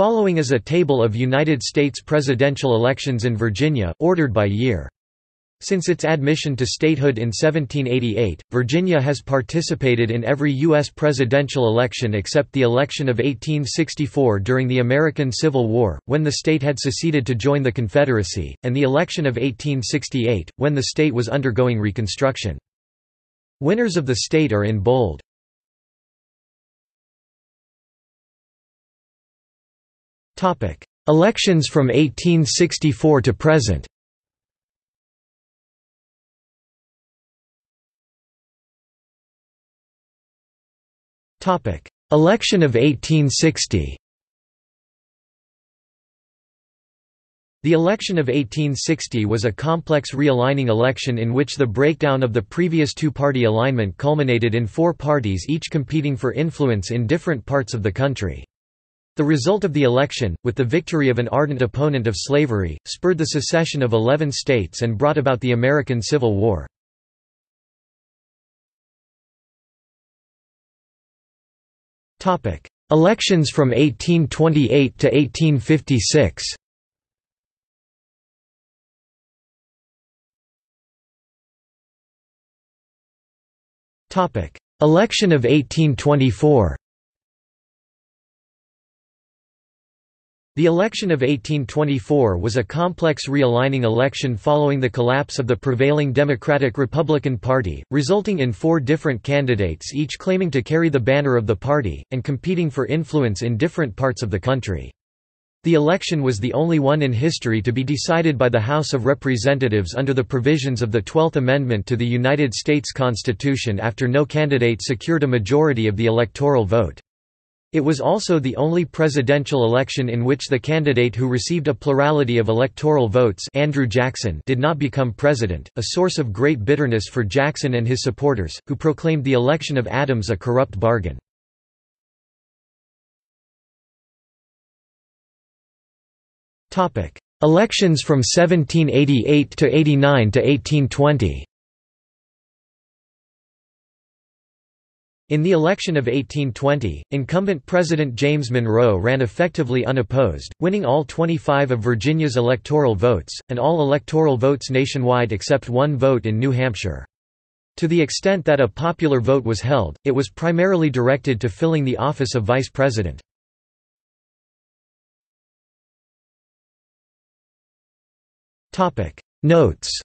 Following is a table of United States presidential elections in Virginia, ordered by year. Since its admission to statehood in 1788, Virginia has participated in every U.S. presidential election except the election of 1864 during the American Civil War, when the state had seceded to join the Confederacy, and the election of 1868, when the state was undergoing Reconstruction. Winners of the state are in bold. Elections from 1864 to present. Election of 1860 The election of 1860 was a complex realigning election in which the breakdown of the previous two-party alignment culminated in four parties each competing for influence in different parts of the country. The result of the election, with the victory of an ardent opponent of slavery, spurred the secession of eleven states and brought about the American Civil War. Elections from 1828 to 1856 Election of 1824 The election of 1824 was a complex realigning election following the collapse of the prevailing Democratic-Republican Party, resulting in four different candidates each claiming to carry the banner of the party, and competing for influence in different parts of the country. The election was the only one in history to be decided by the House of Representatives under the provisions of the Twelfth Amendment to the United States Constitution after no candidate secured a majority of the electoral vote. It was also the only presidential election in which the candidate who received a plurality of electoral votes Andrew Jackson did not become president, a source of great bitterness for Jackson and his supporters, who proclaimed the election of Adams a corrupt bargain. Elections from 1788 to 89 to 1820 In the election of 1820, incumbent President James Monroe ran effectively unopposed, winning all 25 of Virginia's electoral votes, and all electoral votes nationwide except one vote in New Hampshire. To the extent that a popular vote was held, it was primarily directed to filling the office of vice president. Notes